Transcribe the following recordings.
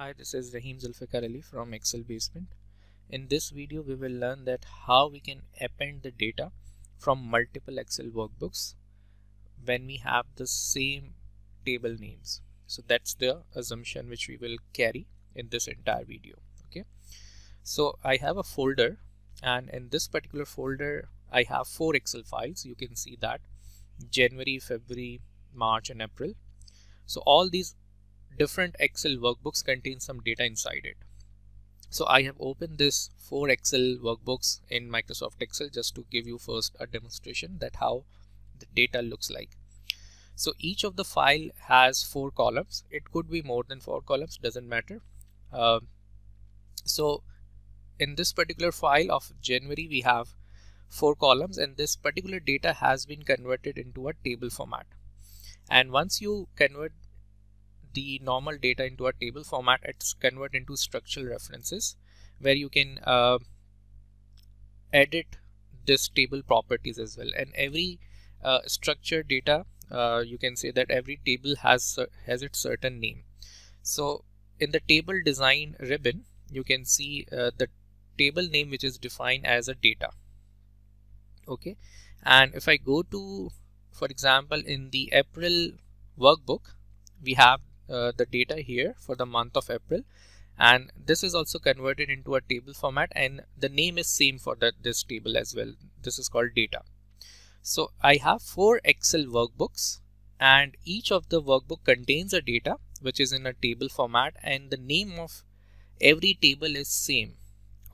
Hi, this is Rahim Zulfiqar Ali from Excel Basement. In this video, we will learn that how we can append the data from multiple Excel workbooks when we have the same table names. So that's the assumption which we will carry in this entire video. Okay. So I have a folder and in this particular folder, I have four Excel files. You can see that January, February, March and April. So all these different Excel workbooks contain some data inside it. So I have opened this four Excel workbooks in Microsoft Excel just to give you first a demonstration that how the data looks like. So each of the file has four columns. It could be more than four columns, doesn't matter. Uh, so in this particular file of January, we have four columns and this particular data has been converted into a table format. And once you convert the normal data into a table format, it's converted into structural references where you can uh, edit this table properties as well. And every uh, structured data, uh, you can say that every table has has its certain name. So in the table design ribbon, you can see uh, the table name which is defined as a data. Okay, and if I go to, for example, in the April workbook, we have uh, the data here for the month of April. And this is also converted into a table format and the name is same for that this table as well. This is called data. So I have four Excel workbooks and each of the workbook contains a data which is in a table format and the name of every table is same.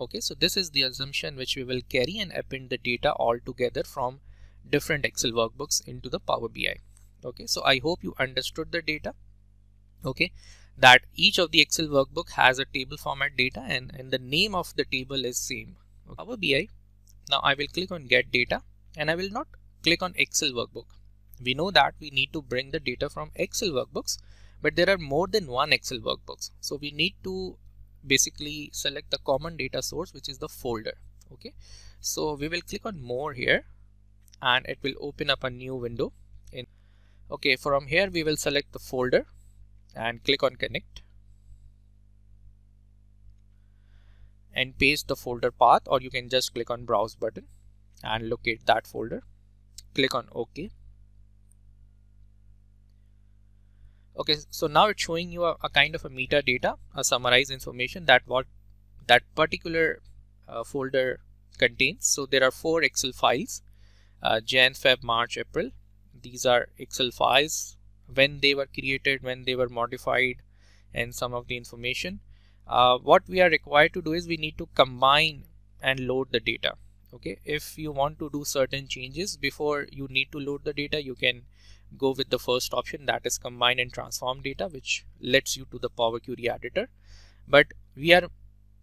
Okay so this is the assumption which we will carry and append the data all together from different Excel workbooks into the Power BI okay so I hope you understood the data okay? That each of the excel workbook has a table format data and, and the name of the table is same. Power BI now I will click on get data and I will not click on excel workbook. We know that we need to bring the data from excel workbooks but there are more than one excel workbooks. So we need to basically select the common data source which is the folder. Okay? So we will click on more here and it will open up a new window. In okay from here we will select the folder and click on connect and paste the folder path or you can just click on browse button and locate that folder. Click on ok. Okay so now it's showing you a, a kind of a metadata a summarized information that what that particular uh, folder contains. So there are four excel files uh, jan feb march april. These are excel files when they were created, when they were modified, and some of the information. Uh, what we are required to do is we need to combine and load the data. Okay, if you want to do certain changes before you need to load the data, you can go with the first option that is combine and transform data, which lets you to the Power Query editor. But we are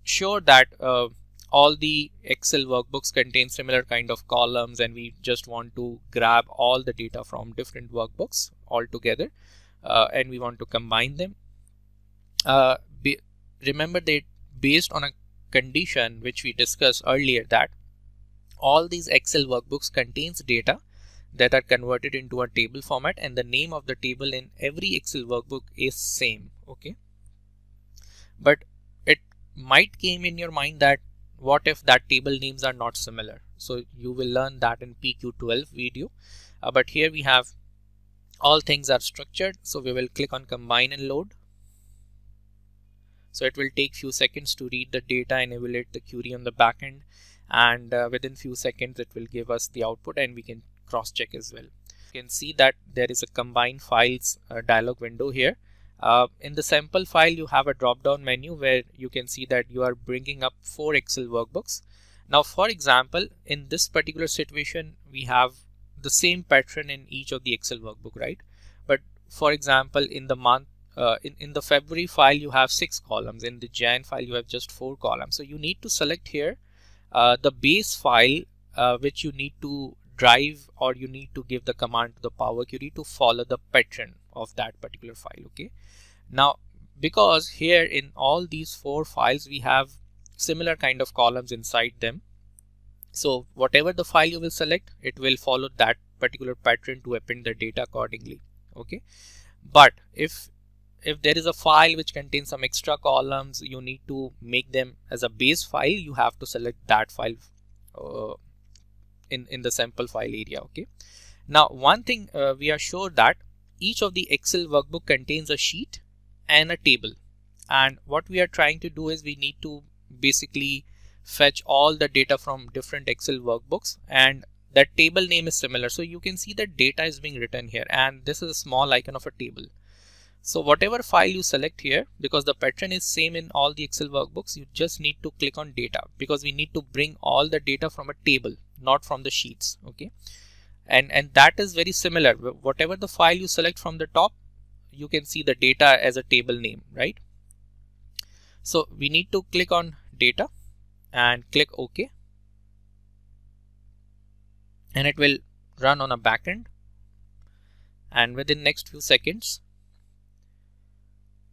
sure that uh, all the Excel workbooks contain similar kind of columns and we just want to grab all the data from different workbooks all together uh, and we want to combine them. Uh, be, remember that based on a condition which we discussed earlier that all these Excel workbooks contains data that are converted into a table format and the name of the table in every Excel workbook is same okay? But it might came in your mind that what if that table names are not similar? So you will learn that in pq12 video. Uh, but here we have all things are structured so we will click on combine and load. So it will take few seconds to read the data and evaluate the query on the backend and uh, within few seconds it will give us the output and we can cross check as well. You can see that there is a combine files uh, dialog window here. Uh, in the sample file, you have a drop-down menu where you can see that you are bringing up four Excel workbooks. Now, for example, in this particular situation, we have the same pattern in each of the Excel workbook, right? But for example, in the month, uh, in, in the February file, you have six columns. In the Jan file, you have just four columns. So you need to select here uh, the base file uh, which you need to drive or you need to give the command to the Power Query to follow the pattern of that particular file okay now because here in all these four files we have similar kind of columns inside them so whatever the file you will select it will follow that particular pattern to append the data accordingly okay? But if if there is a file which contains some extra columns you need to make them as a base file you have to select that file uh, in in the sample file area okay? Now one thing uh, we are sure that each of the excel workbook contains a sheet and a table. And what we are trying to do is we need to basically fetch all the data from different excel workbooks and that table name is similar so you can see that data is being written here and this is a small icon of a table so whatever file you select here, because the pattern is same in all the Excel workbooks, you just need to click on data because we need to bring all the data from a table, not from the sheets. Okay. And, and that is very similar. Whatever the file you select from the top, you can see the data as a table name, right? So we need to click on data and click OK. And it will run on a backend. And within next few seconds,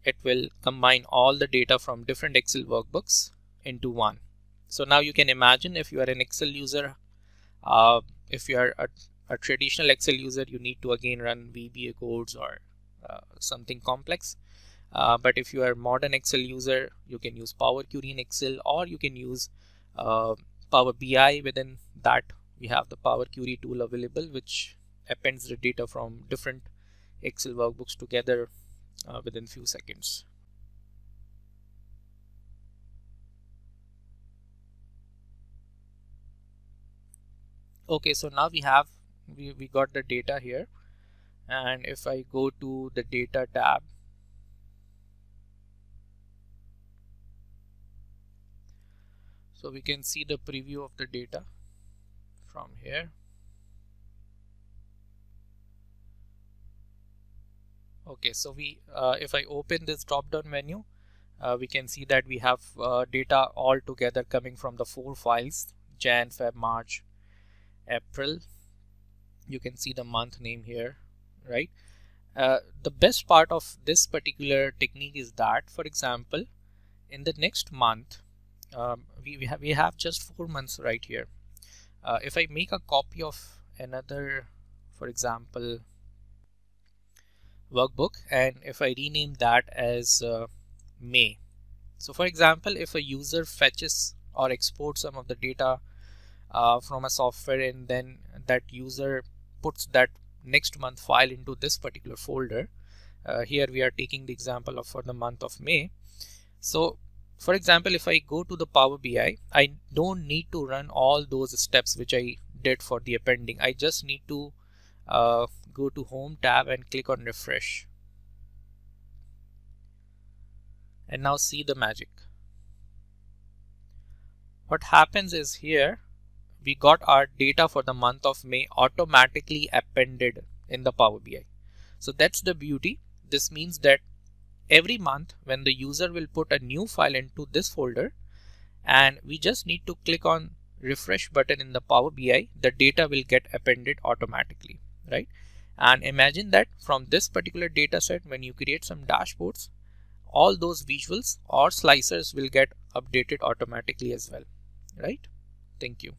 it will combine all the data from different Excel workbooks into one. So now you can imagine if you are an Excel user, uh, if you are a, a, traditional Excel user, you need to again run VBA codes or uh, something complex. Uh, but if you are modern Excel user, you can use Power Query in Excel or you can use uh, Power BI. Within that, we have the Power Query tool available, which appends the data from different Excel workbooks together uh, within few seconds. Okay, so now we have we, we got the data here and if I go to the data tab so we can see the preview of the data from here. Okay so we uh, if I open this drop down menu uh, we can see that we have uh, data all together coming from the four files Jan Feb March April. You can see the month name here right? Uh, the best part of this particular technique is that for example in the next month um, we, we, have, we have just four months right here uh, if I make a copy of another for example workbook and if I rename that as uh, May. So for example, if a user fetches or exports some of the data uh, from a software and then that user puts that next month file into this particular folder, uh, here we are taking the example of for the month of May. So for example, if I go to the Power BI, I don't need to run all those steps which I did for the appending. I just need to uh, go to home tab and click on refresh. And now see the magic. What happens is here we got our data for the month of May automatically appended in the Power BI so that's the beauty. This means that every month when the user will put a new file into this folder. And we just need to click on refresh button in the Power BI the data will get appended automatically right? And imagine that from this particular data set when you create some dashboards all those visuals or slicers will get updated automatically as well right? Thank you